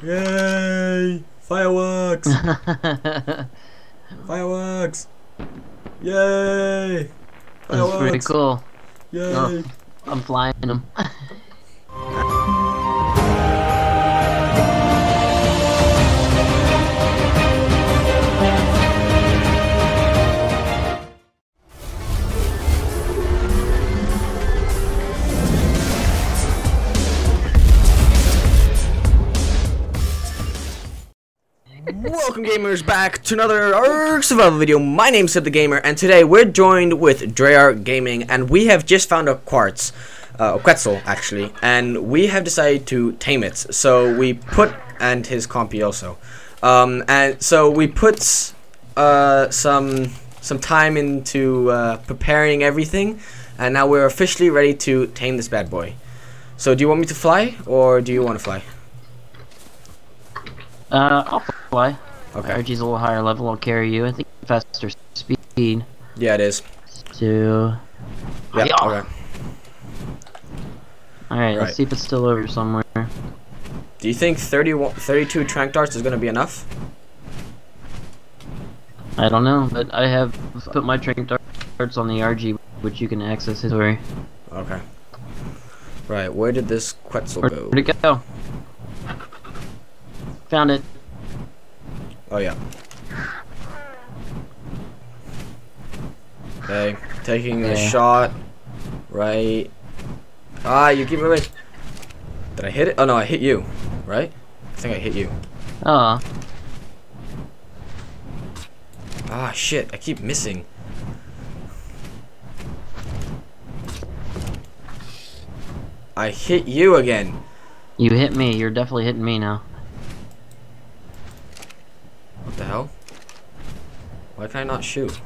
Yay! Fireworks! Fireworks! Yay! That's pretty cool. Yay! Oh. I'm flying them. Welcome gamers back to another Ark Survival video. My name's Seb the Gamer and today we're joined with Dreararc Gaming and we have just found a quartz, uh, a quetzal actually, and we have decided to tame it. So we put, and his compy also, um, and so we put uh, some some time into uh, preparing everything and now we're officially ready to tame this bad boy. So do you want me to fly or do you want to fly? Uh, I'll fly. Okay. RG's a little higher level. I'll carry you. I think faster speed. Yeah, it is. To. Yeah. Okay. All right. Right. Let's see if it's still over somewhere. Do you think 31, 32 trank darts is going to be enough? I don't know, but I have put my training darts on the RG, which you can access his way. Okay. Right, where did this Quetzal go? Where'd it go? Found it. Oh, yeah. Okay, taking a shot. Right. Ah, you keep moving. Did I hit it? Oh, no, I hit you. Right? I think I hit you. Oh, Ah, shit, I keep missing. I hit you again. you hit me. You're definitely hitting me now. What the hell? Why can I not shoot?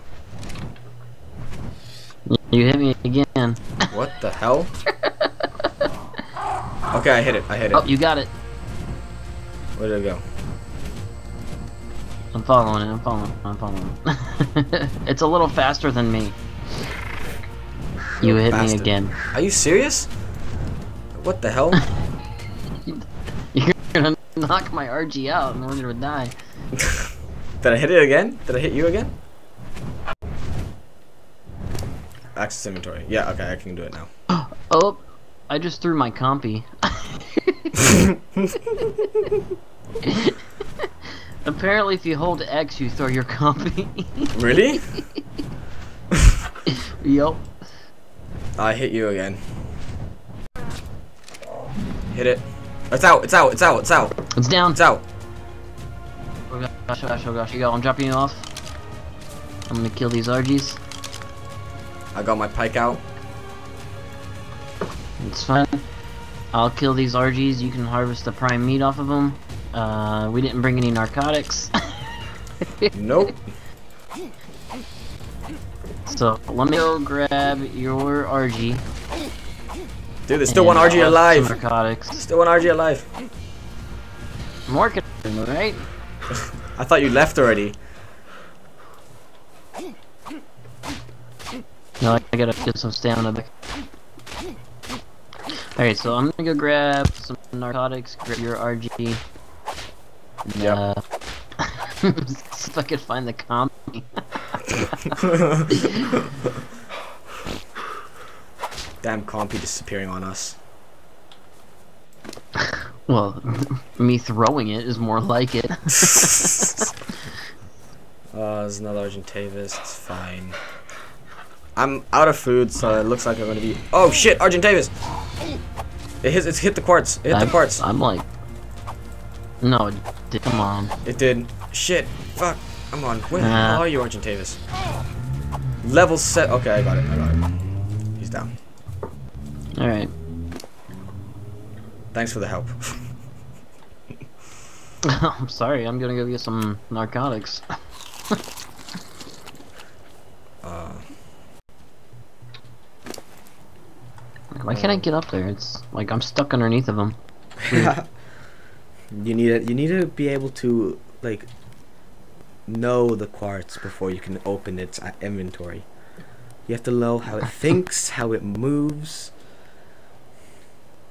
You hit me again. What the hell? Okay, I hit it. I hit it. Oh, you got it. Where did it go? I'm following it. I'm following. I'm following. it's a little faster than me. You hit bastard. me again. Are you serious? What the hell? You're gonna knock my RG out in order to die. Did I hit it again? Did I hit you again? Access inventory. Yeah, okay, I can do it now. Oh, I just threw my compy. Apparently, if you hold X, you throw your compy. Really? yup. I hit you again. Hit it. It's out, it's out, it's out, it's out, It's down. it's out. Oh gosh, oh gosh, oh gosh. You go. I'm dropping you off. I'm gonna kill these RGs. I got my pike out. It's fine. I'll kill these RGs. You can harvest the prime meat off of them. Uh, we didn't bring any narcotics. Nope. so let me go grab your RG. Dude, there's still one RG I'll have some alive. Narcotics. Still one RG alive. I'm working, right? I thought you left already. No, I gotta get some stamina back. Alright, so I'm gonna go grab some narcotics, grab your RG. Yep. uh, see if I can find the compy. Damn compy disappearing on us. well, me throwing it is more like it. Uh, there's another Argentavis. It's fine. I'm out of food, so it looks like I'm gonna be. Oh shit, Argentavis! It hit. It's hit the quartz. It hit the I'm, quartz. I'm like, no, it did- come on. It did. Shit. Fuck. Come on. Where the Nah. hell are you, Argentavis? Level set. Okay, I got it. I got it. He's down. Alright. Thanks for the help. I'm sorry, I'm gonna go get some narcotics. Why can't I get up there? It's like I'm stuck underneath of them. you need it. You need to be able to like know the quartz before you can open its uh, inventory. You have to know how it thinks, how it moves.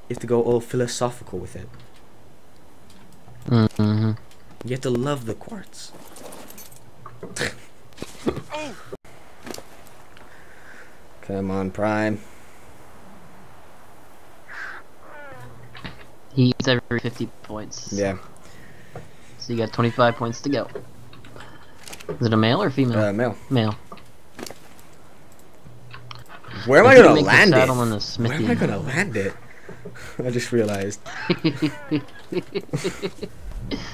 You have to go all philosophical with it. Mm-hmm. You have to love the quartz. Come on, Prime. He eats every 50 points. Yeah. So you got 25 points to go. Is it a male or female? Uh, male. male. Where am We I gonna land it? saddle in the Where am I gonna land it? I just realized.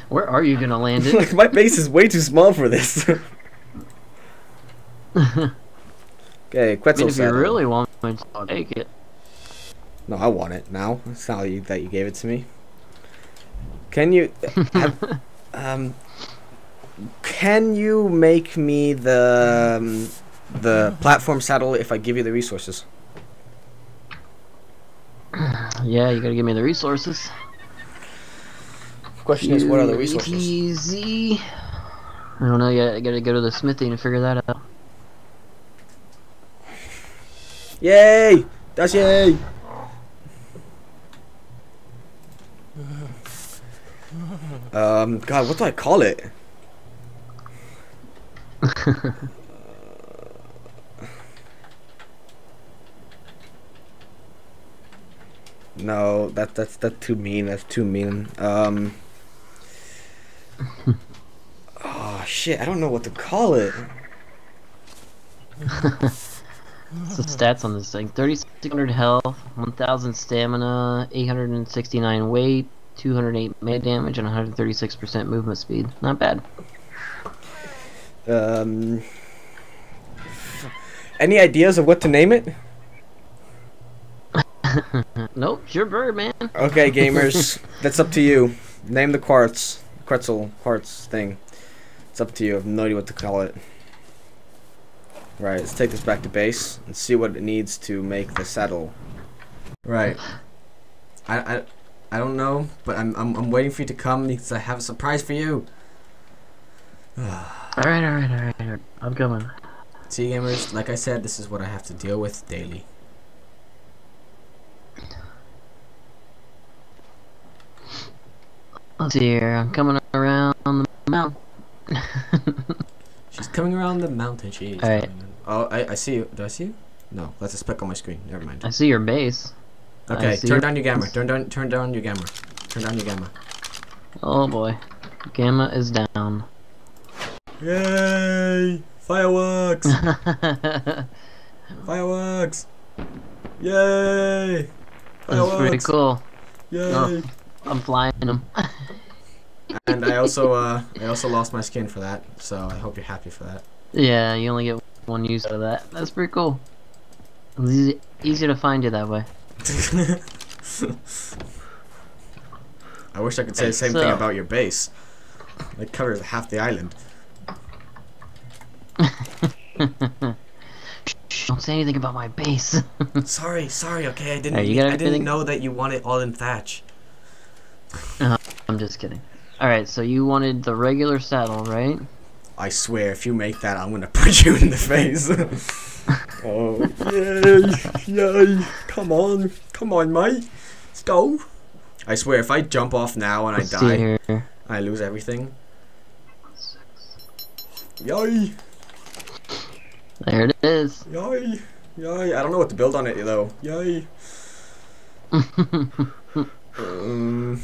Where are you gonna land it? like my base is way too small for this. okay, I mean, if you really want me to, I'll take it. No, I want it now. It's not you, that you gave it to me. Can you, have, um, can you make me the um, the platform saddle if I give you the resources? Yeah, you gotta give me the resources. Question is, what are the resources? Easy. I don't know yet. I gotta go to the smithy and figure that out. Yay! That's yay! Um, God, what do I call it? No, that that's that's too mean. That's too mean. Um. oh shit! I don't know what to call it. The stats on this thing? 3600 health, 1000 stamina, 869 weight, 208 melee damage, and 136% movement speed. Not bad. Um. Any ideas of what to name it? nope, it's your bird, man. Okay, gamers, that's up to you. Name the quartz, Quetzal quartz thing. It's up to you. I have no idea what to call it. Right, let's take this back to base and see what it needs to make the saddle. Right. I I, I don't know, but I'm, I'm I'm waiting for you to come because I have a surprise for you. Alright, alright, alright, alright. I'm coming. See, gamers, like I said, this is what I have to deal with daily. Let's see here. I'm coming around the mountain. She's coming around the mountain. She's Alright. Oh, I, I see you. Do I see you? No, that's a speck on my screen. Never mind. I see your base. I Okay, turn down your gamma. Turn down, turn down your gamma. Turn down your gamma. Oh boy. Gamma is down. Yay! Fireworks! Fireworks! Yay! Fireworks! That's pretty cool. Yay! Oh. I'm flying them. And I also, uh, I also lost my skin for that, so I hope you're happy for that. yeah, you only get one use out of that. That's pretty cool. It's easy, easier to find you that way. I wish I could say the same thing about your base. It covers half the island. Don't say anything about my base. Sorry, sorry. Okay, I didn't. Hey, I didn't know that you wanted all in thatch. Uh-huh, I'm just kidding. Alright, so you wanted the regular saddle, right? I swear, if you make that, I'm gonna punch you in the face. Oh, yay, yay. Come on, come on, mate. Let's go. I swear, if I jump off now and I Let's see die. I lose everything. Yay, There it is. yay, yay. I don't know what to build on it, though. Yay. Um,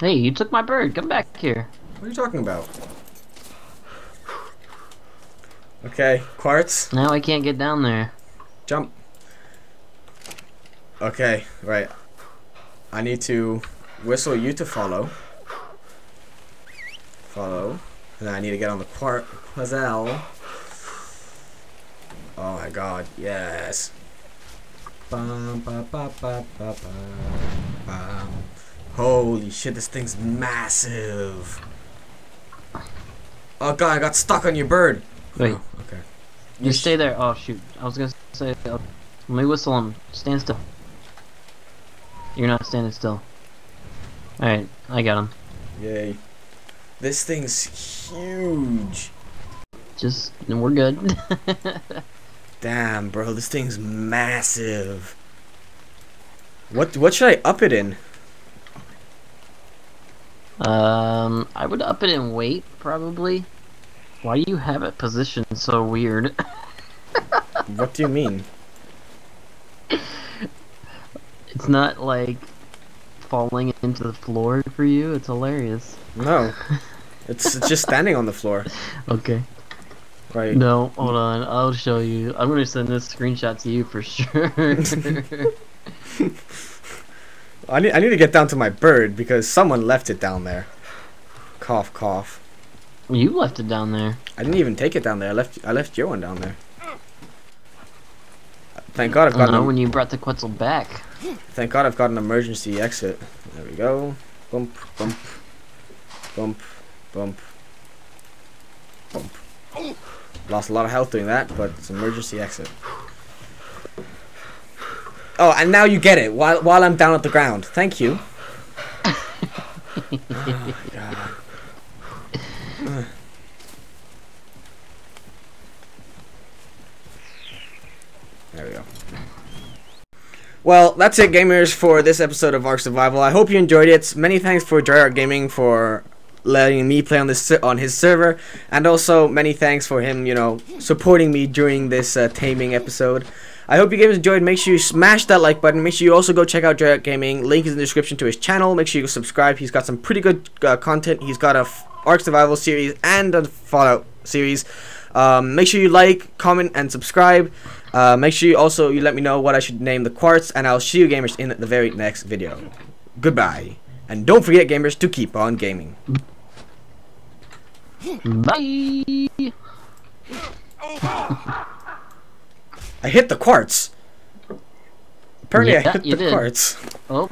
hey, you took my bird. Come back here. What are you talking about? Okay, quartz. Now I can't get down there. Jump. Okay, right. I need to whistle you to follow. Follow. And then I need to get on the quart Quetzal. Oh my god, yes. Bum, ba, ba, ba, ba, ba, bum. Holy shit, this thing's massive. Oh god, I got stuck on your bird. Wait, Oh, okay. you stay there. Oh shoot, I was gonna say. Uh, let me whistle him. Stand still. You're not standing still. Alright, I got him. Yay. This thing's huge. Just, and we're good. Damn, bro, this thing's massive. What what should I up it in? Um, I would up it in weight probably. Why do you have it positioned so weird? What do you mean? it's not like falling into the floor for you. It's hilarious. No. It's, it's just standing on the floor. Okay. Right. No, hold on. I'll show you. I'm gonna send this screenshot to you for sure. I need I need to get down to my bird because someone left it down there. Cough cough. You left it down there. I didn't even take it down there. I left I left your one down there. Thank God I've oh, I got don't know an, when you brought the Quetzal back. thank God I've got an emergency exit. There we go. Bump bump bump bump bump. Lost a lot of health doing that, but it's an emergency exit. Oh, and now you get it while while I'm down at the ground. Thank you. oh, God. There we go. Well, that's it, gamers, for this episode of Ark Survival. I hope you enjoyed it. Many thanks for Dreararc Gaming for letting me play on this on his server, and also many thanks for him, you know, supporting me during this uh, taming episode. I hope you guys enjoyed. Make sure you smash that like button. Make sure you also go check out Dreararc Gaming. Link is in the description to his channel. Make sure you subscribe. He's got some pretty good uh, content. He's got a Ark Survival series and a Fallout series. Um, make sure you like, comment, and subscribe. Uh, make sure you also you let me know what I should name the quartz, and I'll see you gamers in the very next video. Goodbye, and don't forget gamers to keep on gaming. Bye. I hit the quartz. Apparently, I hit the did. quartz. Oh,